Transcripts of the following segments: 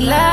love.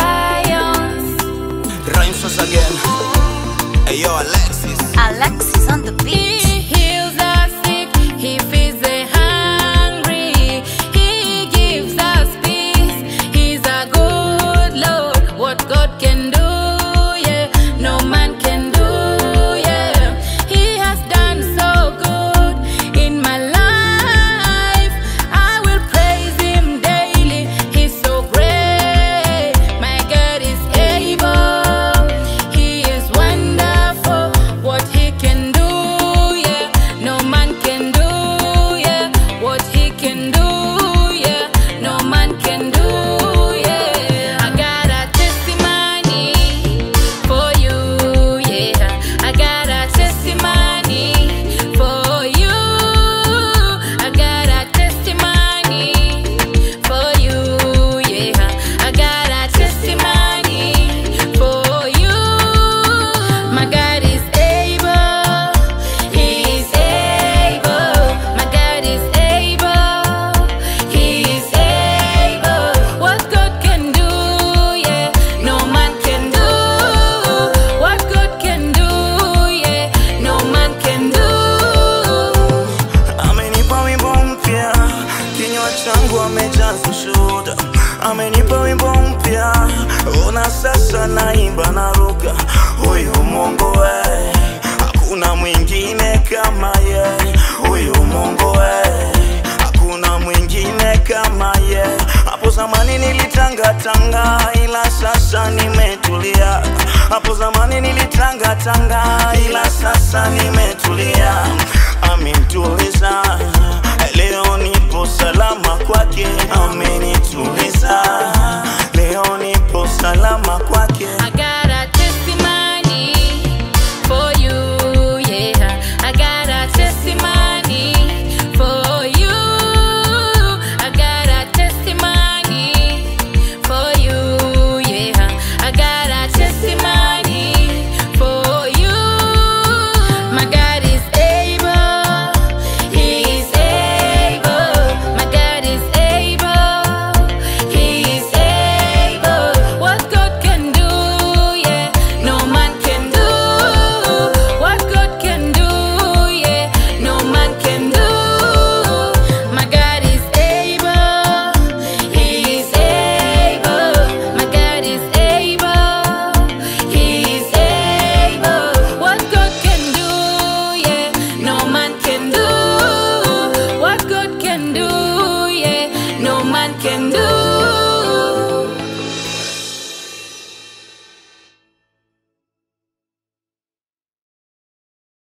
kinywa changu amejaa ushuhuda, amenipa wimbo mpya, ona sasa naimba na ruka, huyu Mungu we, hakuna mwingine kama ye, huyu Mungu we, hakuna mwingine kama ye. Hapo zamani nilitangatanga, ila sasa nimetulia. Hapo zamani nilitangatanga, ila sasa nimetulia, amenituliza leo